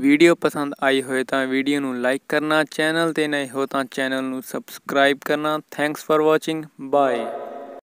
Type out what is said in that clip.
Video ਪਸੰਦ ਆਈ ਹੋਏ ਤਾਂ ਵੀਡੀਓ ਨੂੰ ਲਾਈਕ ਕਰਨਾ, ਚੈਨਲ ਤੇ ਨਏ ਹੋ ਤਾਂ ਚੈਨਲ ਨੂੰ ਸਬਸਕ੍ਰਾਈਬ ਕਰਨਾ। Thanks for watching bye